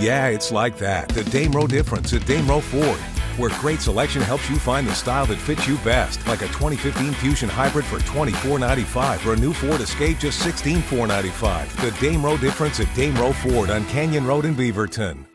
Yeah, it's like that. The Damerow difference at Damerow Ford, where great selection helps you find the style that fits you best, like a 2015 Fusion Hybrid for $24.95 or a new Ford Escape just $16,495. The Damerow difference at Damerow Ford on Canyon Road in Beaverton.